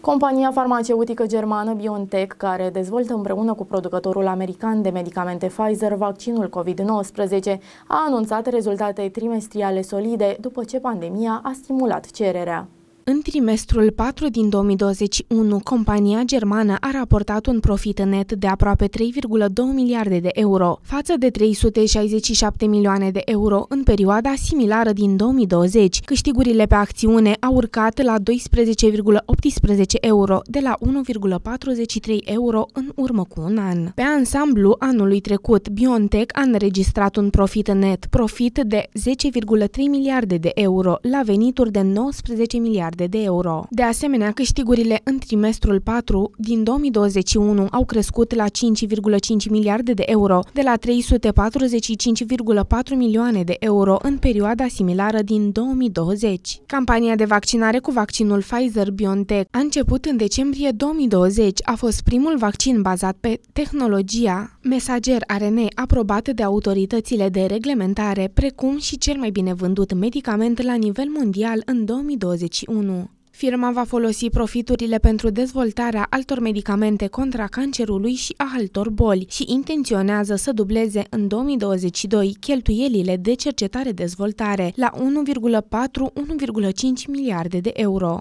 Compania farmaceutică germană BioNTech, care dezvoltă împreună cu producătorul american de medicamente Pfizer vaccinul COVID-19, a anunțat rezultate trimestriale solide după ce pandemia a stimulat cererea. În trimestrul 4 din 2021, compania germană a raportat un profit net de aproape 3,2 miliarde de euro, față de 367 milioane de euro în perioada similară din 2020. Câștigurile pe acțiune au urcat la 12,18 euro de la 1,43 euro în urmă cu un an. Pe ansamblu anului trecut, BioNTech a înregistrat un profit net, profit de 10,3 miliarde de euro la venituri de 19 miliarde miliarde de euro. De asemenea, câștigurile în trimestrul 4 din 2021 au crescut la 5,5 miliarde de euro, de la 345,4 milioane de euro în perioada similară din 2020. Campania de vaccinare cu vaccinul Pfizer-BioNTech a început în decembrie 2020. A fost primul vaccin bazat pe tehnologia mesager RNA aprobat de autoritățile de reglementare, precum și cel mai bine vândut medicament la nivel mondial în 2021. 1. Firma va folosi profiturile pentru dezvoltarea altor medicamente contra cancerului și a altor boli și intenționează să dubleze în 2022 cheltuielile de cercetare-dezvoltare la 1,4-1,5 miliarde de euro.